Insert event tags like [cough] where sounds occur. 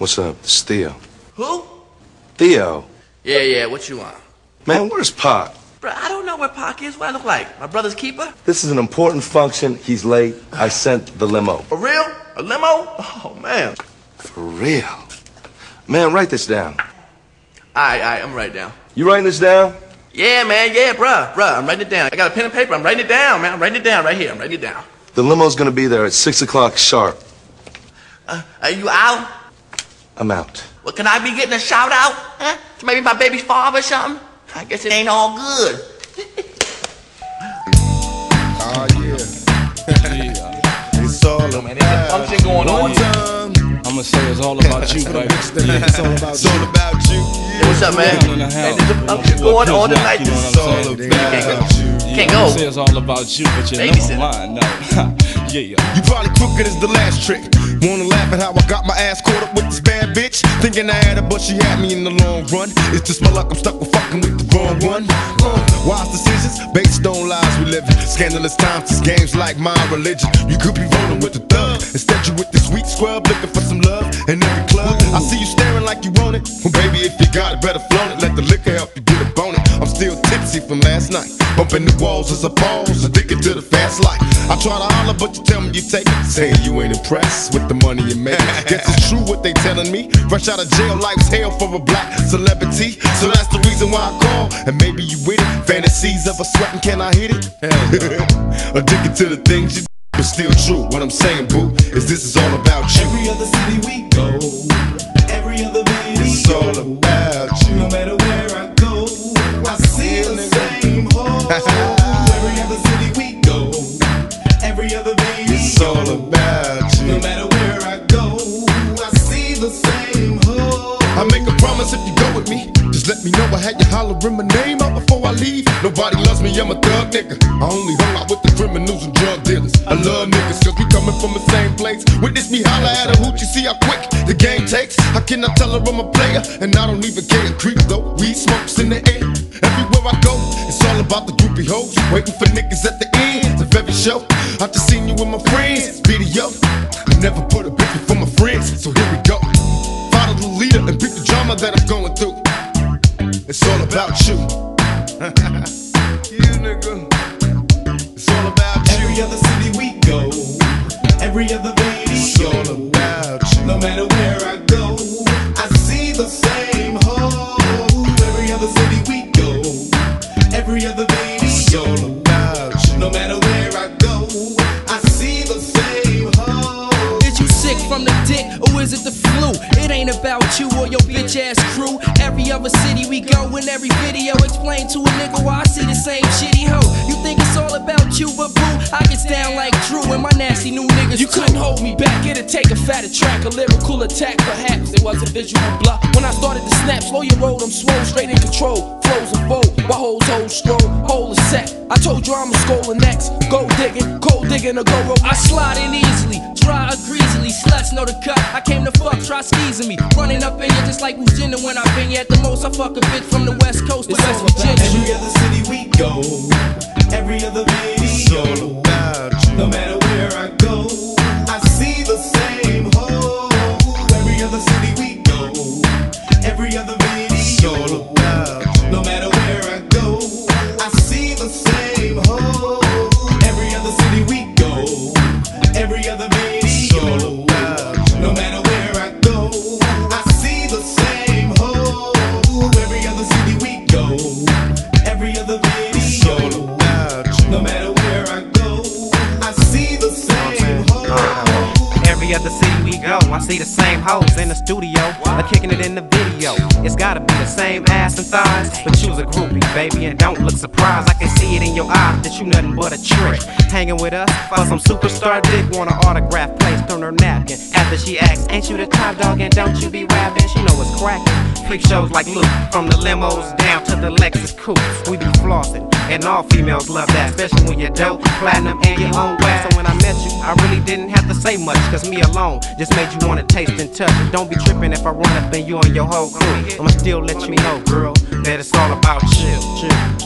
What's up? It's Theo. Who? Theo. Yeah, yeah, what you want? Man, where's Pac? Bro, I don't know where Pac is. What I look like? My brother's keeper? This is an important function. He's late. I sent the limo. For real? A limo? Oh, man. For real. Man, write this down. Alright, alright, I'm writing it down. You writing this down? Yeah, man, yeah, bruh, bruh, I'm writing it down. I got a pen and paper, I'm writing it down, man. I'm writing it down right here, I'm writing it down. The limo's gonna be there at 6 o'clock sharp. Uh, are you out? I'm out. Well, can I be getting a shout out? Huh? To maybe my baby's father or something? I guess it ain't all good. [laughs] Oh yeah. it's all man, there's about function going on one here. time. I'ma say it's all about you, baby. It's all about it's all about you. Hey, what's up, man? Down in the house. Hey, there's a function going on pimp tonight. Mac, you know This what is I'm It's all saying? about you. Can't I'ma go. say it's all about you, but you're Babysit. never mine, no. [laughs] yeah. You probably crooked as the last trick. Wanna laugh at how I got my ass caught up with this bad bitch? Thinking I had her, but she had me in the long run. It's just my luck, I'm stuck with fucking with the wrong one. Uh, wise decisions based on lies we live in. Scandalous times, this game's like my religion. You could be rolling with the thug. Instead, you with this sweet scrub looking for some love in every club. I see you Bumping the walls as a pause, addicted to the fast life. I try to holler, but you tell me you take it. Saying you ain't impressed with the money you make. Guess it's true what they telling me. Fresh out of jail, life's hell for a black celebrity. So that's the reason why I call. And maybe you with it. Fantasies of a sweating, can I hit it? [laughs] addicted to the things you do, but still true. What I'm saying, boo, is this is all about you. Every other city we go, every other video, It's all about you. no matter every other city we go, every other video, It's all about no matter where I go, I see the same hole. I make a promise if you go with me. Just let me know I had you hollering my name out before I leave. Nobody loves me, I'm a thug nigga. I only hung out with the criminals and drug dealers. I love niggas cause we coming from the same place. Witness me holler at a hoot, you see how quick the game takes. I tell her I'm a player? And I don't even care. Creep though, weed smokes in the air. Everywhere I go, it's all about the groupie hoes. Waiting for niggas at the end of every show. I just seen you with my friends, video. I never put a bitch before my friends, so here we go. Follow the leader and beat the drama that I'm going through. It's all about you. [laughs] you nigga. It's all about you. Every other city we go, every other It's all about you. no matter where I go, I see the from the dick or is it the flu? It ain't about you or your bitch ass crew. Every other city we go in every video explain to a nigga why I see the same shitty hoe. You think it's all about you, but boo, I get down like Dru and my nasty new niggas. You couldn't hold me back, it'd take a fatter track, a lyrical attack, perhaps it was a visual block. When I started to snap, slow your roll, I'm swole, straight in control. Flows are bold, my hoes hold stroll, whole is set. I told you I'm a skull next. Go digging, cold digging, or go roll. I slide in easily, dry or greasily. Sluts know the cut. I came to fuck, try skeezing me. Running up in you just like Virginia when I been you at the most. I fuck a bitch from the west coast, like West Virginia. Every other city we go, every other It's all video. about you. No matter where I go, Every other city we go, I see the same hoes in the studio, or kicking it in the video. It's gotta be the same ass and thighs, but you's a groupie, baby, and don't look surprised. I can see it in your eyes that you nothing but a trick. Hanging with us for some superstar dick, want an autograph placed on her napkin. After she asks, ain't you the top dog and don't you be rapping? She know what's cracking. Freak shows like Luke, from the limos down to the Lexus coupes, We be flossing, and all females love that, especially when you're dope, platinum, and your own wax. So when I met you, didn't have to say much, cause me alone just made you wanna taste and touch. Don't be tripping if I run up in you and your whole crew. I'ma still let you know, girl, that it's all about chill, chill.